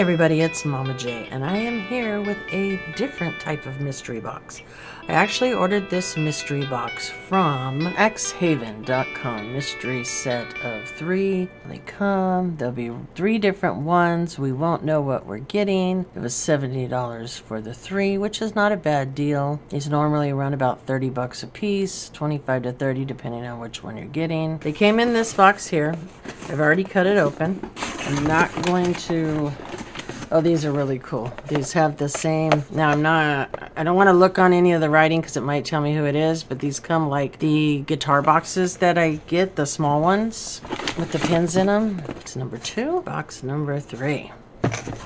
everybody, it's Mama J, and I am here with a different type of mystery box. I actually ordered this mystery box from axeheaven.com. Mystery set of three. They come, there'll be three different ones. We won't know what we're getting. It was $70 for the three, which is not a bad deal. These normally run about 30 bucks a piece, 25 to 30 depending on which one you're getting. They came in this box here. I've already cut it open. I'm not going to Oh, these are really cool. These have the same. Now, I'm not, I don't want to look on any of the writing because it might tell me who it is, but these come like the guitar boxes that I get, the small ones with the pins in them. It's number two, box number three.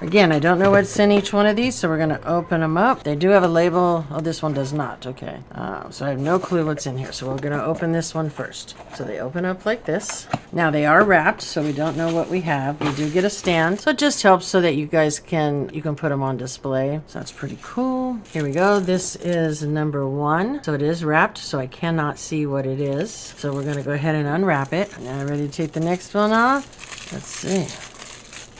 Again, I don't know what's in each one of these, so we're going to open them up. They do have a label. Oh, this one does not. Okay. Uh, so I have no clue what's in here. So we're going to open this one first. So they open up like this. Now they are wrapped, so we don't know what we have. We do get a stand. So it just helps so that you guys can, you can put them on display. So that's pretty cool. Here we go. This is number one. So it is wrapped, so I cannot see what it is. So we're going to go ahead and unwrap it. Now ready to take the next one off? Let's see.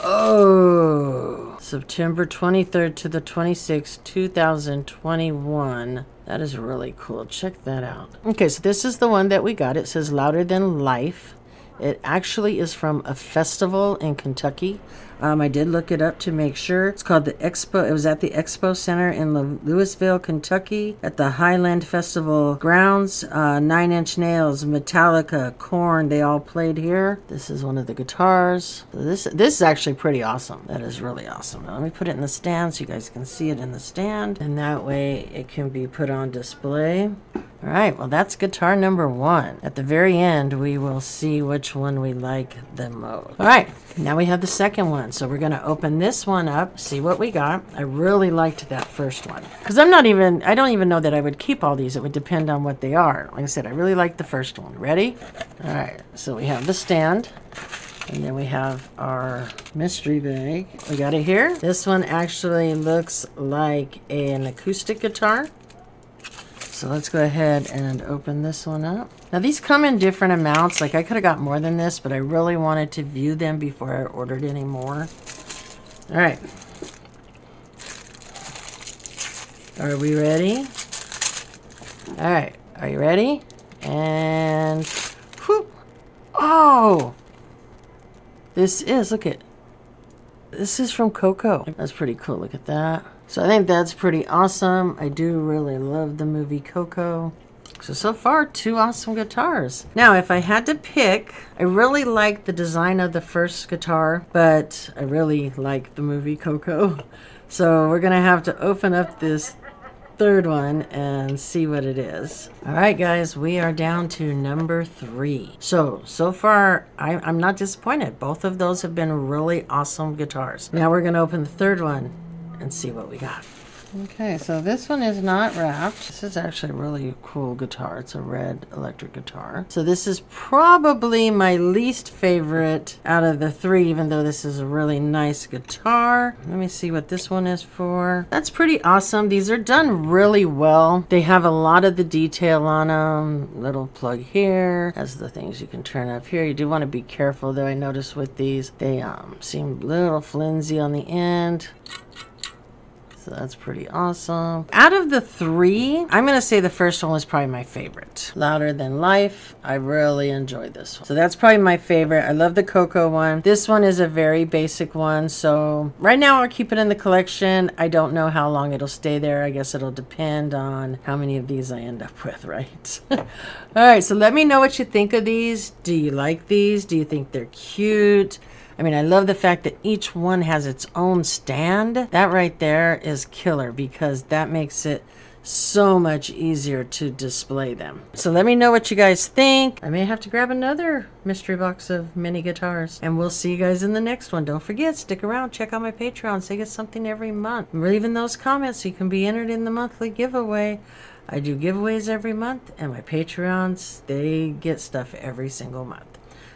Oh, September 23rd to the 26th, 2021. That is really cool. Check that out. Okay, so this is the one that we got. It says Louder Than Life. It actually is from a festival in Kentucky. Um, I did look it up to make sure. It's called the Expo. It was at the Expo Center in Louisville, Kentucky, at the Highland Festival grounds. Uh, Nine Inch Nails, Metallica, Korn, they all played here. This is one of the guitars. This this is actually pretty awesome. That is really awesome. Let me put it in the stand so you guys can see it in the stand, and that way it can be put on display. All right, well, that's guitar number one. At the very end, we will see which one we like the most. All right, now we have the second one. So we're going to open this one up, see what we got. I really liked that first one. Because I'm not even, I don't even know that I would keep all these. It would depend on what they are. Like I said, I really like the first one. Ready? All right, so we have the stand. And then we have our mystery bag. We got it here. This one actually looks like an acoustic guitar. So let's go ahead and open this one up. Now these come in different amounts. Like I could have got more than this, but I really wanted to view them before I ordered any more. All right. Are we ready? All right. Are you ready? And whoop. Oh, this is, look at, this is from Coco. That's pretty cool. Look at that. So I think that's pretty awesome. I do really love the movie Coco. So, so far, two awesome guitars. Now, if I had to pick, I really like the design of the first guitar, but I really like the movie Coco. So we're to have to open up this third one and see what it is. All right, guys, we are down to number three. So, so far, I, I'm not disappointed. Both of those have been really awesome guitars. Now we're to open the third one and see what we got. Okay, so this one is not wrapped. This is actually a really cool guitar. It's a red electric guitar. So this is probably my least favorite out of the three, even though this is a really nice guitar. Let me see what this one is for. That's pretty awesome. These are done really well. They have a lot of the detail on them. Little plug here. Has the things you can turn up here. You do want to be careful though. I noticed with these, they um, seem a little flimsy on the end. So that's pretty awesome. Out of the three, I'm going to say the first one was probably my favorite. Louder Than Life. I really enjoyed this one. So that's probably my favorite. I love the Coco one. This one is a very basic one. So right now I'll keep it in the collection. I don't know how long it'll stay there. I guess it'll depend on how many of these I end up with, right? All right, so let me know what you think of these. Do you like these? Do you think they're cute? I mean, I love the fact that each one has its own stand. That right there is killer because that makes it so much easier to display them. So let me know what you guys think. I may have to grab another mystery box of mini guitars. And we'll see you guys in the next one. Don't forget, stick around, check out my Patreon. I get something every month. I'm leaving those comments so you can be entered in the monthly giveaway. I do giveaways every month, and my Patreons, they get stuff every single month.